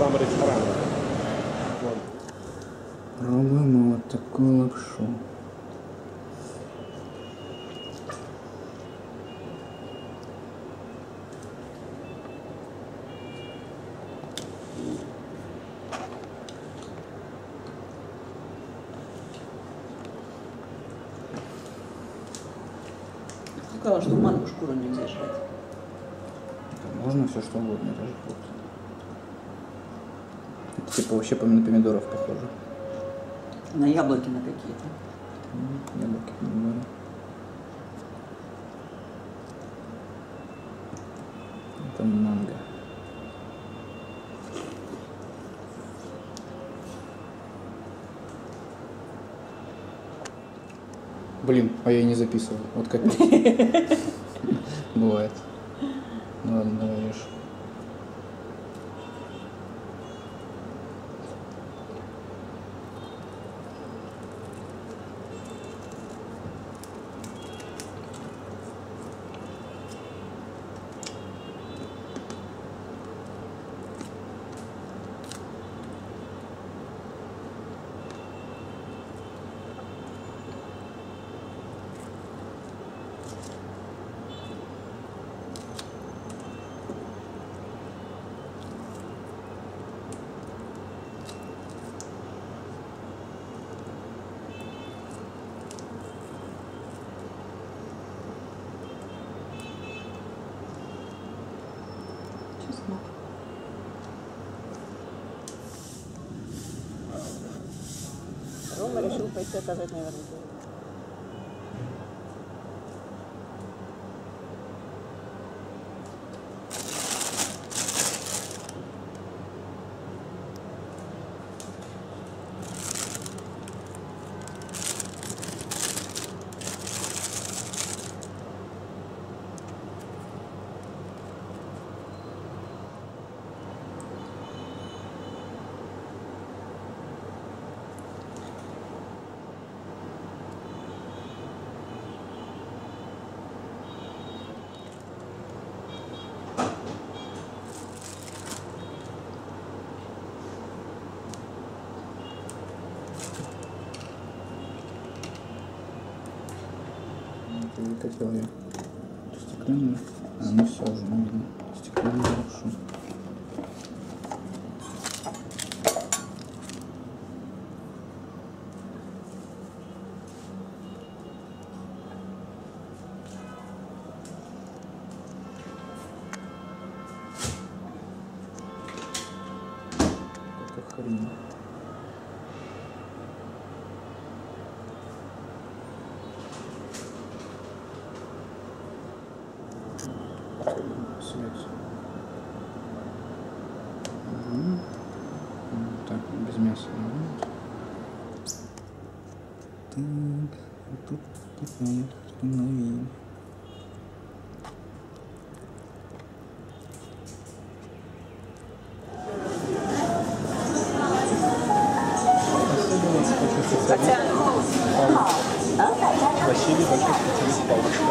там ресторан. Пробуем вот такую лапшу. Сказала, что манку шкуру нельзя жрать. Можно все что угодно, даже фрукты. Типа вообще на помидоров похоже. На яблоки на какие-то. Яблоки, помидоры. Это манго. Блин, а я и не записывал. Вот капец. Бывает. Ну ладно, давай решил пойти оказать, наверное, Выкатил ее. Стеклянную. А, ну все уже, видно. Стеклянную лапшу. Какая хрень. Мгм. М, Так, без мяса. Мгм. Так, тут такая хреновина. Хотя, Василий большой специалист палочка.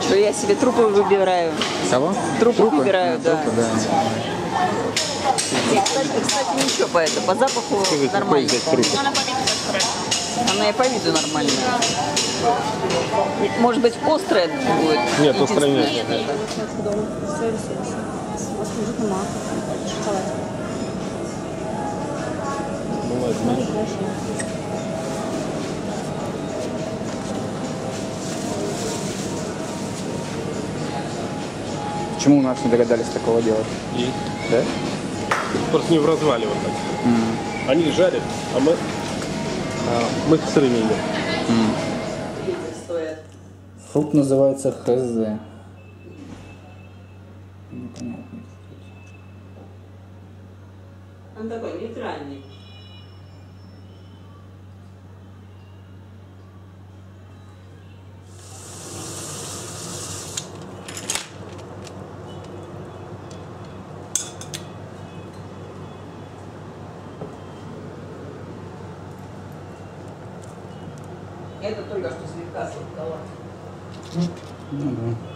Что я себе трупы выбираю. Кого? Трупы выбираю, да. Трупы, да. Кстати, кстати, ничего по это, по запаху Скажи, нормально. Она и по виду нормальная. Может быть, острая будет? Нет, острой нет. Возьми. Почему у нас не догадались такого делать? И Да? просто не в развале вот так. Они жарят, а мы, а, мы сырыми едим. стоят. Фрукт называется хз. Непонятно. Он такой нейтральный. Это только что слегка сладковато. Ну да.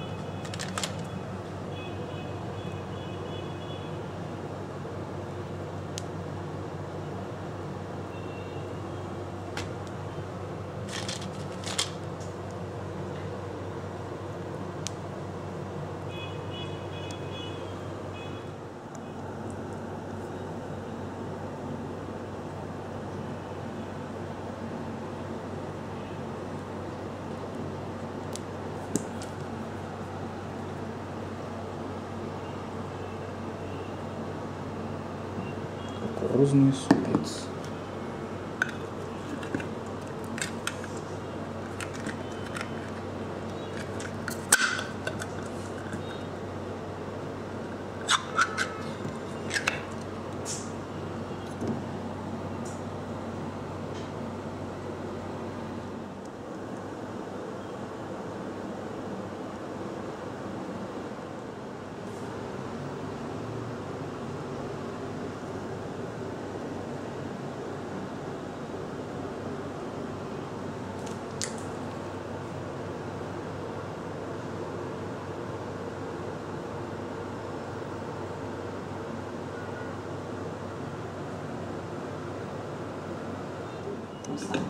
Кукурузный супец. とされて